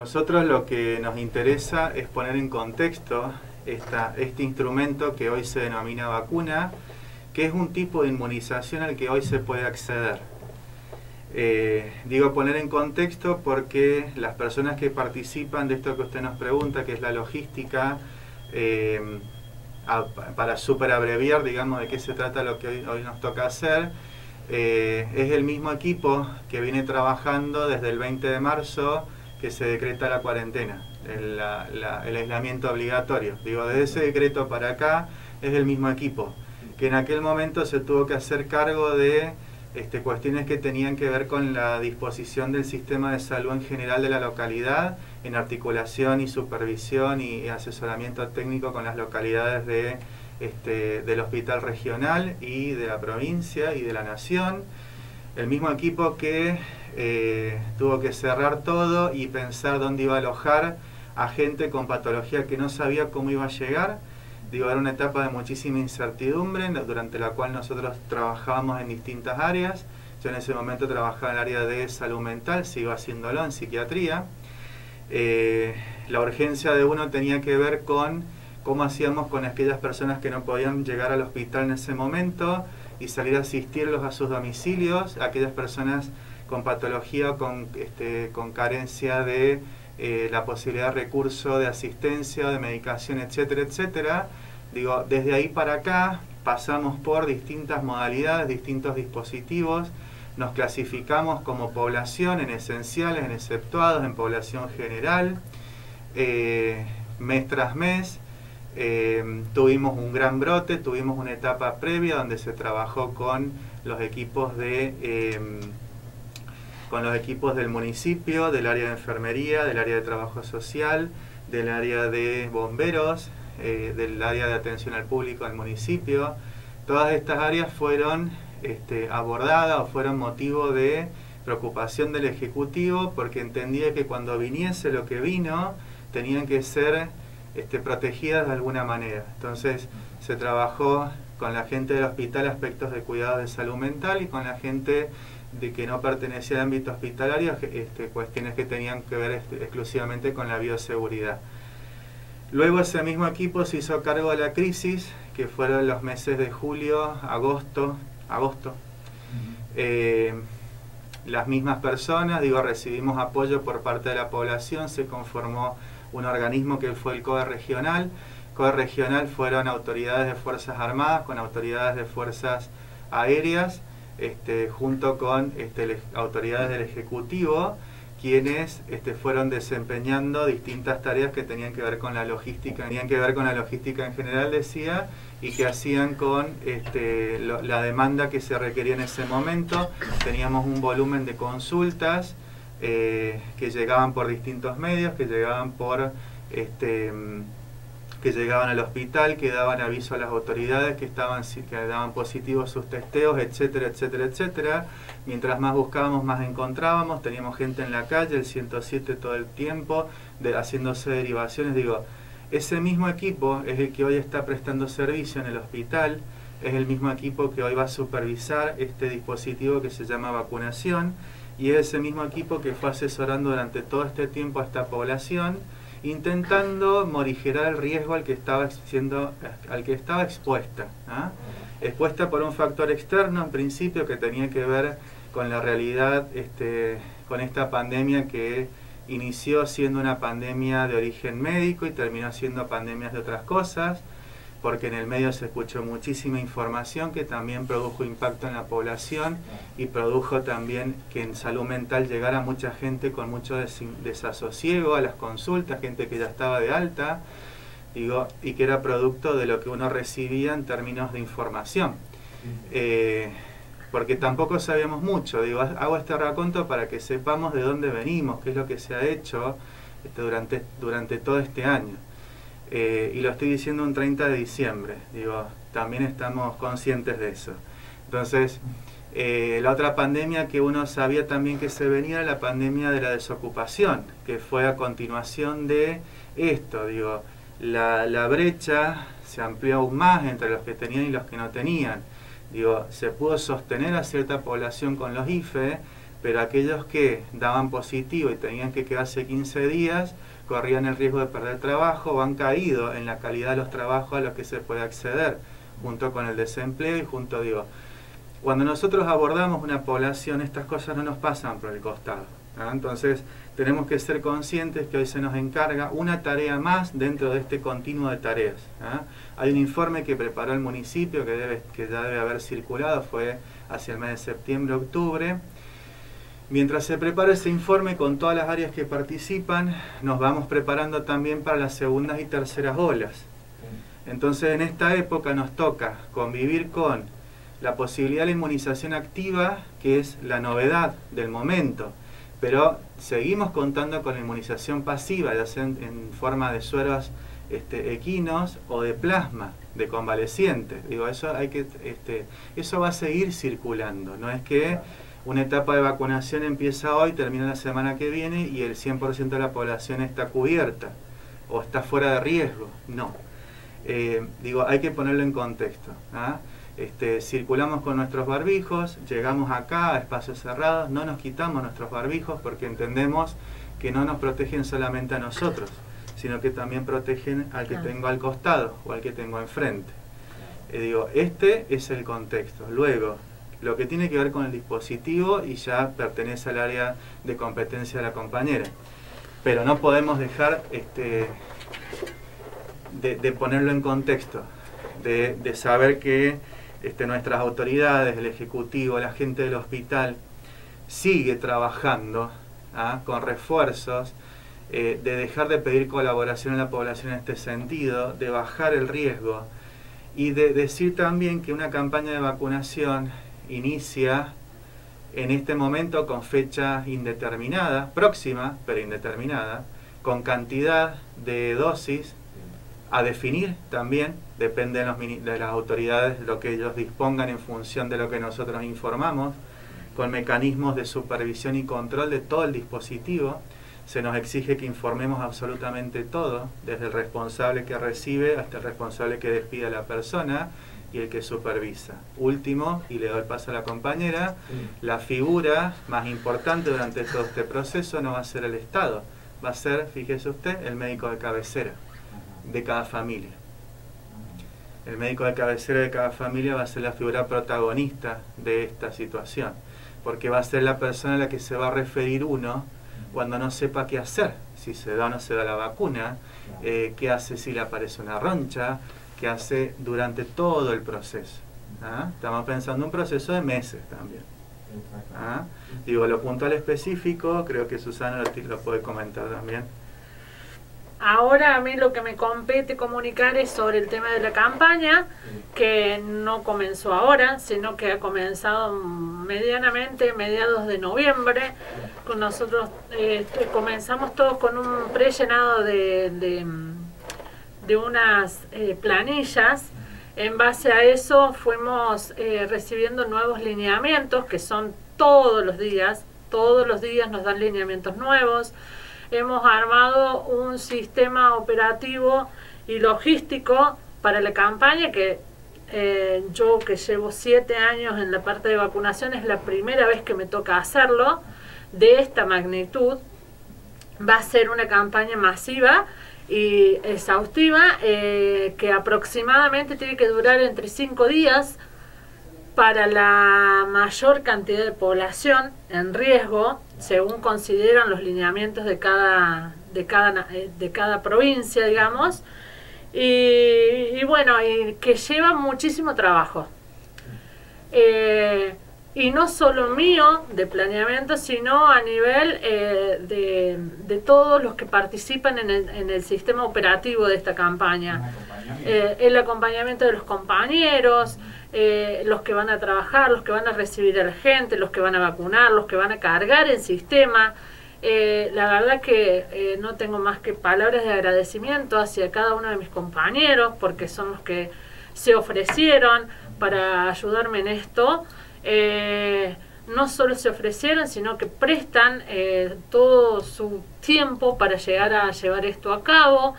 Nosotros lo que nos interesa es poner en contexto este instrumento que hoy se denomina vacuna, que es un tipo de inmunización al que hoy se puede acceder. Eh, digo poner en contexto porque las personas que participan de esto que usted nos pregunta, que es la logística, eh, para super abreviar, digamos, de qué se trata lo que hoy, nos toca hacer, eh, es el mismo equipo que viene trabajando desde el 20 de marzo que se decreta la cuarentena, el, aislamiento obligatorio. Digo, desde ese decreto para acá es el mismo equipo, que en aquel momento se tuvo que hacer cargo de este, cuestiones que tenían que ver con la disposición del sistema de salud en general de la localidad, en articulación y supervisión y, asesoramiento técnico con las localidades de, este, del hospital regional y de la provincia y de la nación. El mismo equipo que eh, tuvo que cerrar todo y pensar dónde iba a alojar a gente con patología que no sabía cómo iba a llegar. Digo, era una etapa de muchísima incertidumbre durante la cual nosotros trabajábamos en distintas áreas. Yo en ese momento trabajaba en el área de salud mental, sigo haciéndolo en psiquiatría. Eh, la urgencia de uno tenía que ver con cómo hacíamos con aquellas personas que no podían llegar al hospital en ese momento y salir a asistirlos a sus domicilios, aquellas personas con patología, con, este, con carencia de eh, la posibilidad de recurso de asistencia, de medicación, etcétera, etcétera. Digo, desde ahí para acá pasamos por distintas modalidades, distintos dispositivos, nos clasificamos como población en esenciales, en exceptuados, en población general, eh, mes tras mes. Eh, tuvimos un gran brote, tuvimos una etapa previa donde se trabajó con los equipos de con los equipos del municipio, del área de enfermería, del área de trabajo social, del área de bomberos, eh, del área de atención al público del municipio. Todas estas áreas fueron este, abordadas o fueron motivo de preocupación del Ejecutivo porque entendía que cuando viniese lo que vino tenían que ser este, protegidas de alguna manera. Entonces se trabajó con la gente del hospital aspectos de cuidado de salud mental y con la gente de que no pertenecía al ámbito hospitalario, este, cuestiones que tenían que ver este, exclusivamente con la bioseguridad. Luego ese mismo equipo se hizo cargo de la crisis, que fueron los meses de julio, agosto, agosto. Eh, las mismas personas, digo, recibimos apoyo por parte de la población, se conformó un organismo que fue el COE regional. COE regional fueron autoridades de Fuerzas Armadas con autoridades de Fuerzas Aéreas este, junto con este, autoridades del Ejecutivo, quienes este, fueron desempeñando distintas tareas que tenían que ver con la logística, tenían que ver con la logística en general, decía, y que hacían con este, la demanda que se requería en ese momento. Teníamos un volumen de consultas eh, que llegaban por distintos medios, que llegaban por que llegaban al hospital, que daban aviso a las autoridades, que, estaban, que daban positivos sus testeos, etcétera, etcétera, etcétera. Mientras más buscábamos, más encontrábamos. Teníamos gente en la calle, el 107 todo el tiempo, de, haciéndose derivaciones. Digo, ese mismo equipo es el que hoy está prestando servicio en el hospital, es el mismo equipo que hoy va a supervisar este dispositivo que se llama vacunación y es ese mismo equipo que fue asesorando durante todo este tiempo a esta población intentando morigerar el riesgo al que estaba, siendo, al que estaba expuesta. ¿ah? Expuesta por un factor externo en principio que tenía que ver con la realidad, este, con esta pandemia que inició siendo una pandemia de origen médico y terminó siendo pandemias de otras cosas porque en el medio se escuchó muchísima información que también produjo impacto en la población y produjo también que en salud mental llegara mucha gente con mucho desasosiego a las consultas, gente que ya estaba de alta, digo, y que era producto de lo que uno recibía en términos de información. Eh, porque tampoco sabíamos mucho, digo, hago este raconto para que sepamos de dónde venimos, qué es lo que se ha hecho este, durante, durante todo este año. Eh, y lo estoy diciendo un 30 de diciembre, digo, también estamos conscientes de eso. Entonces, eh, la otra pandemia que uno sabía también que se venía la pandemia de la desocupación, que fue a continuación de esto, digo, la, la brecha se amplió aún más entre los que tenían y los que no tenían. Digo, se pudo sostener a cierta población con los IFE, pero aquellos que daban positivo y tenían que quedarse 15 días, corrían el riesgo de perder trabajo o han caído en la calidad de los trabajos a los que se puede acceder, junto con el desempleo y junto, digo, cuando nosotros abordamos una población, estas cosas no nos pasan por el costado. Entonces, tenemos que ser conscientes que hoy se nos encarga una tarea más dentro de este continuo de tareas. Hay un informe que preparó el municipio que, debe, que ya debe haber circulado, fue hacia el mes de septiembre-octubre. Mientras se prepara ese informe con todas las áreas que participan, nos vamos preparando también para las segundas y terceras olas. Entonces en esta época nos toca convivir con la posibilidad de la inmunización activa, que es la novedad del momento, pero seguimos contando con la inmunización pasiva, ya sea en, forma de sueros este, equinos o de plasma, de convalecientes. Digo, eso, hay que, este, eso va a seguir circulando, no es que una etapa de vacunación empieza hoy, termina la semana que viene y el 100% de la población está cubierta o está fuera de riesgo. No. Eh, digo, hay que ponerlo en contexto. ¿ah? Este, circulamos con nuestros barbijos, llegamos acá a espacios cerrados, no nos quitamos nuestros barbijos porque entendemos que no nos protegen solamente a nosotros, sino que también protegen al que tengo al costado o al que tengo enfrente. Eh, digo, este es el contexto. Luego, lo que tiene que ver con el dispositivo y ya pertenece al área de competencia de la compañera. Pero no podemos dejar este, de, ponerlo en contexto, de, saber que este, nuestras autoridades, el Ejecutivo, la gente del hospital, sigue trabajando ¿ah? con refuerzos, eh, de dejar de pedir colaboración a la población en este sentido, de bajar el riesgo y de decir también que una campaña de vacunación inicia en este momento con fecha indeterminada, próxima pero indeterminada, con cantidad de dosis a definir también, depende de, las autoridades lo que ellos dispongan en función de lo que nosotros informamos, con mecanismos de supervisión y control de todo el dispositivo. Se nos exige que informemos absolutamente todo, desde el responsable que recibe hasta el responsable que despide a la persona y el que supervisa. Último, y le doy paso a la compañera, la figura más importante durante todo este proceso no va a ser el Estado, va a ser, fíjese usted, el médico de cabecera de cada familia. El médico de cabecera de cada familia va a ser la figura protagonista de esta situación, porque va a ser la persona a la que se va a referir uno cuando no sepa qué hacer, si se da o no se da la vacuna, eh, qué hace si le aparece una roncha, qué hace durante todo el proceso. ¿ah? Estamos pensando en un proceso de meses también. ¿ah? Digo, lo puntual específico, creo que Susana lo puede comentar también. Ahora a mí lo que me compete comunicar es sobre el tema de la campaña, que no comenzó ahora, sino que ha comenzado medianamente mediados de noviembre. Con nosotros eh, comenzamos todos con un prellenado de, de, de unas eh, planillas. En base a eso fuimos eh, recibiendo nuevos lineamientos, que son todos los días, todos los días nos dan lineamientos nuevos hemos armado un sistema operativo y logístico para la campaña que eh, yo que llevo siete años en la parte de vacunación es la primera vez que me toca hacerlo de esta magnitud. Va a ser una campaña masiva y exhaustiva eh, que aproximadamente tiene que durar entre cinco días para la mayor cantidad de población en riesgo según consideran los lineamientos de cada, de cada, de cada provincia, digamos, y, bueno, y que lleva muchísimo trabajo. Eh, y no solo mío de planeamiento, sino a nivel eh, de, de, todos los que participan en el, en el sistema operativo de esta campaña. el acompañamiento de los compañeros, eh, los que van a trabajar, los que van a recibir a la gente, los que van a vacunar, los que van a cargar el sistema. Eh, la verdad que eh, no tengo más que palabras de agradecimiento hacia cada uno de mis compañeros porque son los que se ofrecieron para ayudarme en esto. No solo se ofrecieron, sino que prestan todo su tiempo para llegar a llevar esto a cabo.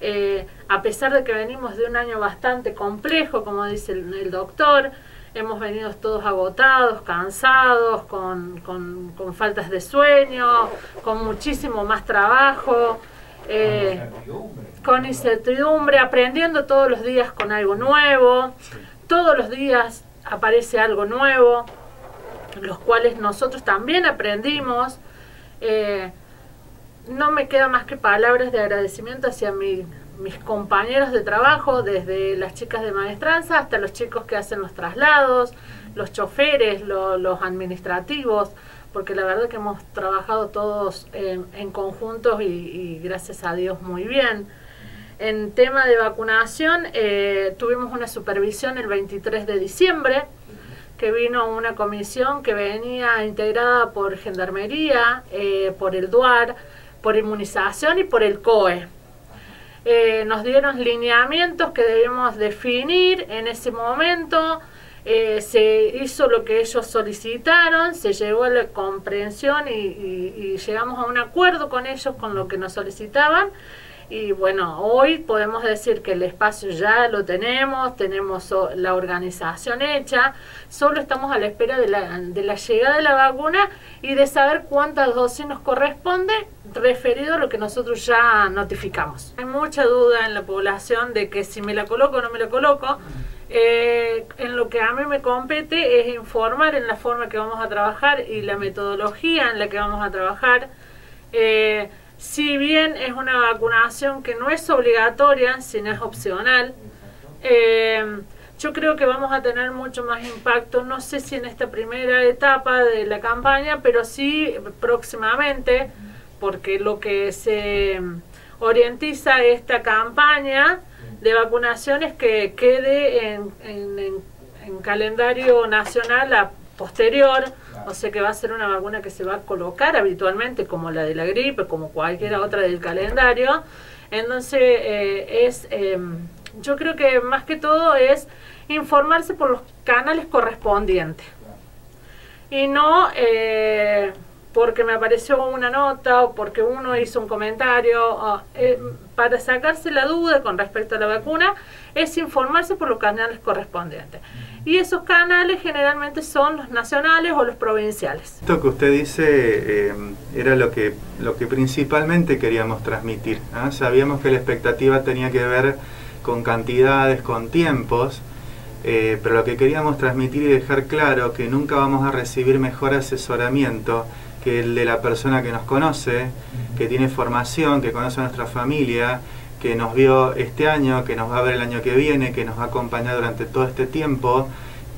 Eh, a pesar de que venimos de un año bastante complejo, como dice el, doctor, hemos venido todos agotados, cansados, con, faltas de sueño, con muchísimo más trabajo, eh, con incertidumbre, aprendiendo todos los días con algo nuevo, todos los días aparece algo nuevo, los cuales nosotros también aprendimos. Eh, no me queda más que palabras de agradecimiento hacia mis compañeros de trabajo, desde las chicas de maestranza hasta los chicos que hacen los traslados, los choferes, los administrativos, porque la verdad que hemos trabajado todos en conjuntos y, gracias a Dios muy bien. En tema de vacunación, eh, tuvimos una supervisión el 23 de diciembre, que vino una comisión que venía integrada por Gendarmería, eh, por el DUAR, por inmunización y por el COE. Eh, nos dieron lineamientos que debemos definir en ese momento. Se hizo lo que ellos solicitaron, se llegó a la comprensión y llegamos a un acuerdo con ellos con lo que nos solicitaban y bueno, hoy podemos decir que el espacio ya lo tenemos, tenemos la organización hecha, solo estamos a la espera de la, de la llegada de la vacuna y de saber cuántas dosis nos corresponde referido a lo que nosotros ya notificamos. Hay mucha duda en la población de que si me la coloco o no me la coloco. Eh, en lo que a mí me compete es informar en la forma que vamos a trabajar y la metodología en la que vamos a trabajar. Eh, si bien es una vacunación que no es obligatoria, sino es opcional, eh, yo creo que vamos a tener mucho más impacto, no sé si en esta primera etapa de la campaña, pero sí próximamente, porque lo que se orientiza esta campaña de vacunación es que quede en, en calendario nacional a posterior, o sea que va a ser una vacuna que se va a colocar habitualmente como la de la gripe, como cualquier otra del calendario. Entonces, eh, es, em, yo creo que más que todo es informarse por los canales correspondientes. Y no eh, porque me apareció una nota o porque uno hizo un comentario. Eh, para sacarse la duda con respecto a la vacuna, es informarse por los canales correspondientes y esos canales generalmente son los nacionales o los provinciales. Esto que usted dice eh, era lo que, lo que principalmente queríamos transmitir. ¿ah? Sabíamos que la expectativa tenía que ver con cantidades, con tiempos, eh, pero lo que queríamos transmitir y dejar claro que nunca vamos a recibir mejor asesoramiento que el de la persona que nos conoce, que tiene formación, que conoce a nuestra familia, que nos vio este año, que nos va a ver el año que viene, que nos va a acompañar durante todo este tiempo,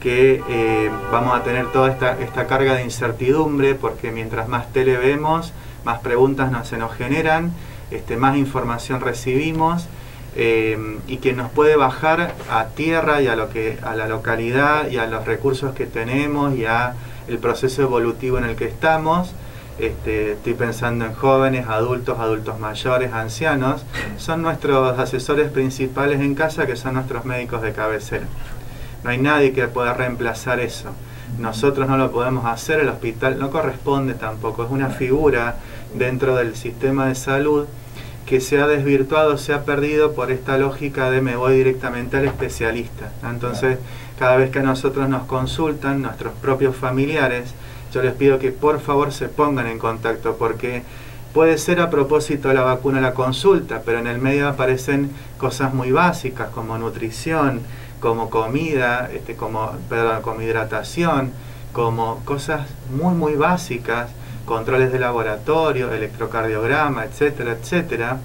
que eh, vamos a tener toda esta, esta, carga de incertidumbre, porque mientras más tele vemos, más preguntas se nos generan, este, más información recibimos, eh, y que nos puede bajar a tierra y a, lo que, a la localidad y a los recursos que tenemos y a el proceso evolutivo en el que estamos este, estoy pensando en jóvenes, adultos, adultos mayores, ancianos, son nuestros asesores principales en casa que son nuestros médicos de cabecera. No hay nadie que pueda reemplazar eso. Nosotros no lo podemos hacer, el hospital no corresponde tampoco, es una figura dentro del sistema de salud que se ha desvirtuado, se ha perdido por esta lógica de me voy directamente al especialista. Entonces, cada vez que a nosotros nos consultan, nuestros propios familiares, yo les pido que por favor se pongan en contacto porque puede ser a propósito de la vacuna la consulta, pero en el medio aparecen cosas muy básicas como nutrición, como comida, este, como, perdón, como hidratación, como cosas muy muy básicas, controles de laboratorio, electrocardiograma, etcétera, etcétera,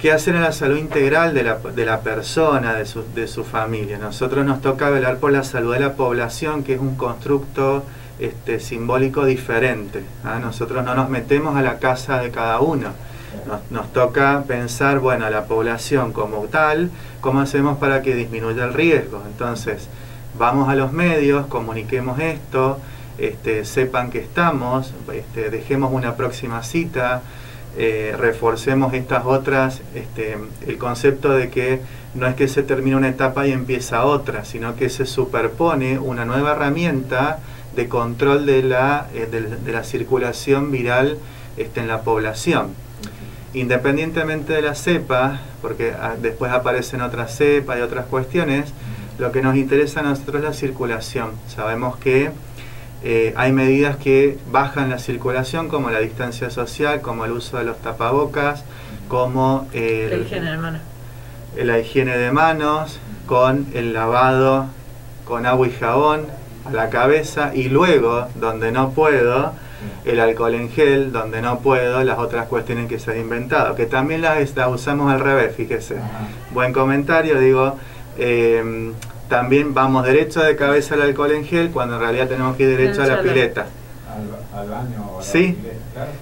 que hacen a la salud integral de la, de la persona, de su, de su familia. Nosotros nos toca velar por la salud de la población, que es un constructo este, simbólico diferente. ¿ah? Nosotros no nos metemos a la casa de cada uno. Nos, toca pensar, bueno, la población como tal, cómo hacemos para que disminuya el riesgo. Entonces, vamos a los medios, comuniquemos esto, este, sepan que estamos, este, dejemos una próxima cita, eh, reforcemos estas otras, este, el concepto de que no es que se termine una etapa y empieza otra, sino que se superpone una nueva herramienta de control de la, eh, de, la circulación viral este, en la población. Independientemente de la cepa, porque ah, después aparecen otras cepas y otras cuestiones, Lo que nos interesa a nosotros es la circulación. Sabemos que eh, hay medidas que bajan la circulación, como la distancia social, como el uso de los tapabocas, como la higiene de manos. La higiene de manos, con el lavado con agua y jabón la cabeza y luego, donde no puedo, el alcohol en gel, donde no puedo, las otras cuestiones que se han inventado, que también las, usamos al revés, fíjese. Buen comentario, digo, eh, también vamos derecho de cabeza al alcohol en gel cuando en realidad tenemos que ir derecho a la pileta. Al, baño o a sí,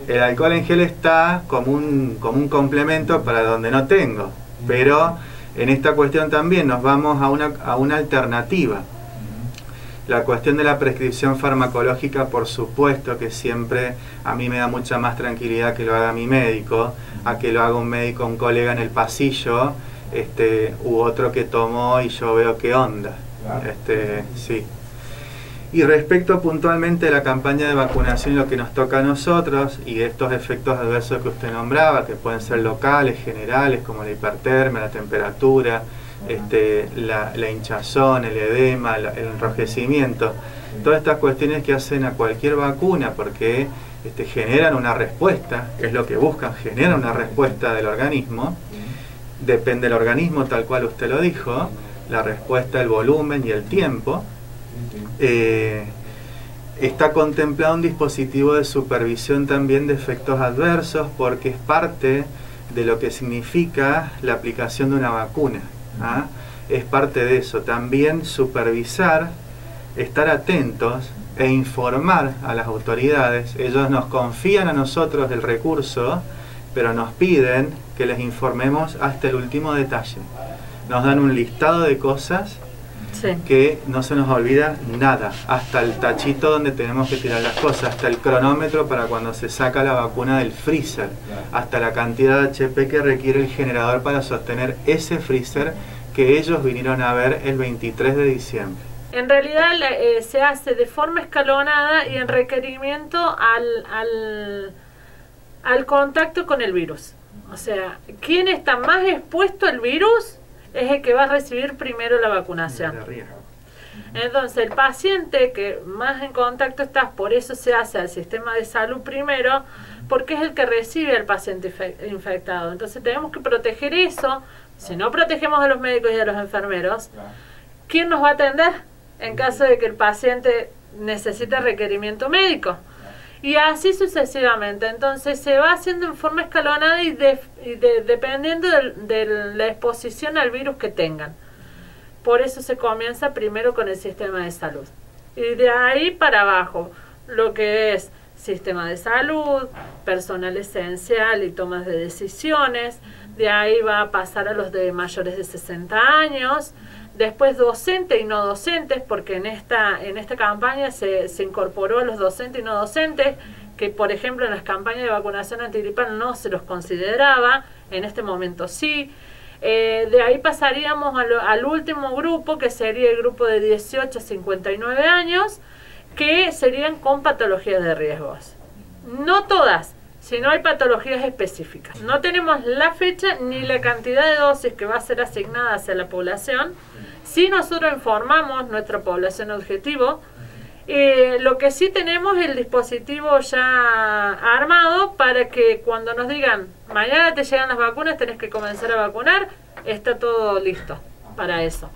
el alcohol en gel está como un, como un complemento para donde no tengo, pero en esta cuestión también nos vamos a una, a una alternativa. La cuestión de la prescripción farmacológica, por supuesto que siempre a mí me da mucha más tranquilidad que lo haga mi médico, a que lo haga un médico, un colega en el pasillo, este, u otro que tomó y yo veo qué onda. Este, sí. Y respecto puntualmente a la campaña de vacunación, lo que nos toca a nosotros y estos efectos adversos que usted nombraba, que pueden ser locales, generales, como la hipertermia, la temperatura, este, la, hinchazón, el edema, el enrojecimiento, todas estas cuestiones que hacen a cualquier vacuna porque este, generan una respuesta, es lo que buscan, generan una respuesta del organismo, depende del organismo tal cual usted lo dijo, la respuesta, el volumen y el tiempo, eh, está contemplado un dispositivo de supervisión también de efectos adversos porque es parte de lo que significa la aplicación de una vacuna. ¿Ah? Es parte de eso. También supervisar, estar atentos e informar a las autoridades. Ellos nos confían a nosotros el recurso, pero nos piden que les informemos hasta el último detalle. Nos dan un listado de cosas que no se nos olvida nada, hasta el tachito donde tenemos que tirar las cosas, hasta el cronómetro para cuando se saca la vacuna del freezer, hasta la cantidad de HP que requiere el generador para sostener ese freezer que ellos vinieron a ver el 23 de diciembre. En realidad eh, se hace de forma escalonada y en requerimiento al, al, al contacto con el virus. O sea, ¿quién está más expuesto al virus? Es el que va a recibir primero la vacunación. Entonces, el paciente que más en contacto está, por eso se hace al sistema de salud primero, porque es el que recibe al paciente infectado. Entonces, tenemos que proteger eso. Si no protegemos a los médicos y a los enfermeros, ¿quién nos va a atender en caso de que el paciente necesite requerimiento médico? Y así sucesivamente. Entonces se va haciendo en forma escalonada y, dependiendo de, la exposición al virus que tengan. Por eso se comienza primero con el sistema de salud. Y de ahí para abajo, lo que es sistema de salud, personal esencial y tomas de decisiones. De ahí va a pasar a los de mayores de 60 años después docentes y no docentes, porque en esta, en esta campaña se, se incorporó a los docentes y no docentes, que por ejemplo en las campañas de vacunación antigripal no se los consideraba, en este momento sí. Eh, de ahí pasaríamos al, al, último grupo, que sería el grupo de 18 a 59 años, que serían con patologías de riesgos. No todas, sino hay patologías específicas. No tenemos la fecha ni la cantidad de dosis que va a ser asignada hacia la población, si nosotros informamos nuestra población objetivo, eh, lo que sí tenemos es el dispositivo ya armado para que cuando nos digan mañana te llegan las vacunas, tenés que comenzar a vacunar, está todo listo para eso.